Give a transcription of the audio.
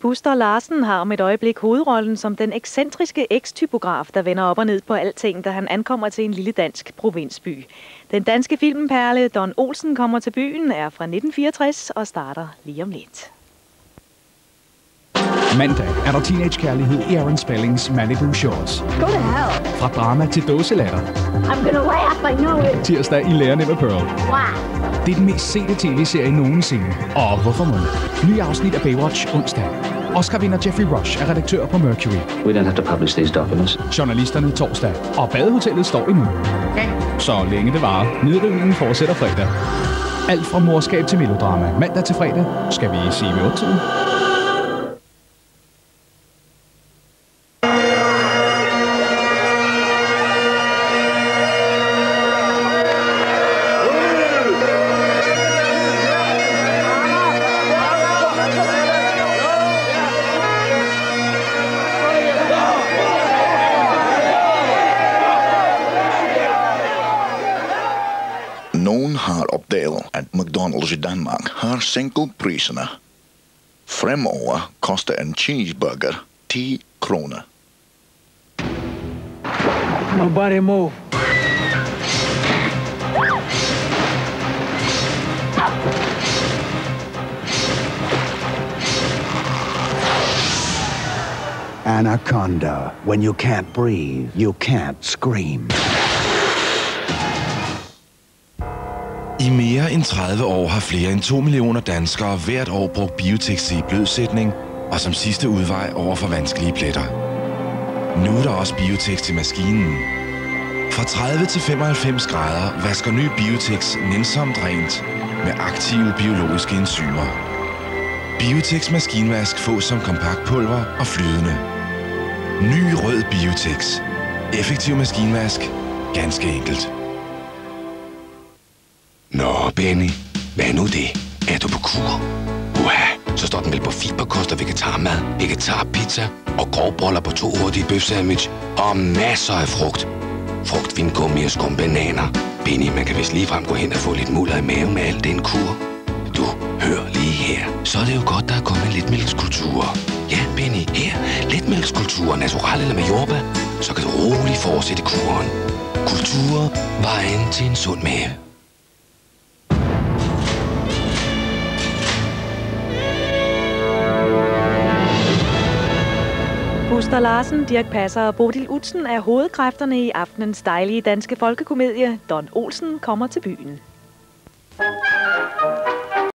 Buster Larsen har om et øjeblik hovedrollen som den ekscentriske ekstypograf, der vender op og ned på alting, da han ankommer til en lille dansk provinsby. Den danske filmperle Don Olsen kommer til byen, er fra 1964 og starter lige om lidt. Mandag er der teenagekærlighed i Aaron Spellings Malibu Shorts. Go to hell. Fra drama til dåselatter. I'm gonna laugh, I know it. Tirsdag i Lærerne med Pearl. Wow. Det er den mest sete tv-serie nogensinde. Og hvorfor må Nye afsnit af Baywatch onsdag. Oscar-vinder Jeffrey Rush er redaktør på Mercury. We don't have to publish these documents. Journalisterne torsdag. Og badehotellet står endnu. Så længe det varer. Nedrivningen fortsætter fredag. Alt fra morskab til melodrama. Mandag til fredag. Skal vi sige ved 8 Nogen har opdaget, at McDonald's i Danmark har sænket priserne. Fremover koster en cheeseburger 10 kroner. Nobody move. Anaconda. When you can't breathe, you can't scream. I mere end 30 år har flere end 2 millioner danskere hvert år brugt biotex i blødsætning og som sidste udvej over for vanskelige pletter. Nu er der også biotex til maskinen. Fra 30 til 95 grader vasker ny biotex nænsomt rent med aktive biologiske enzymer. Biotex maskinvask fås som kompakt pulver og flydende. Ny rød biotex. Effektiv maskinvask. Ganske enkelt. Nå, Benny. Hvad nu det? Er du på kur? Uha, så står den vel på fiberkost og vegetarmad, vegetarpizza og grovboller på to hurtige bøfsandwich og masser af frugt. Frugt, vingummi og skumbananer. Benny, man kan vist ligefrem gå hen og få lidt muller i maven med al den kur. Du, hør lige her. Så er det jo godt, der er kommet lidt mælkskultur. Ja, Benny, her. Lidt mælkskultur, natural eller med jordbær. Så kan du roligt fortsætte kuren. Kultur, vejen til en sund mave. Buster Larsen, Dirk Passer og Bodil Utsen er hovedkræfterne i aftenens dejlige danske folkekomedie Don Olsen kommer til byen.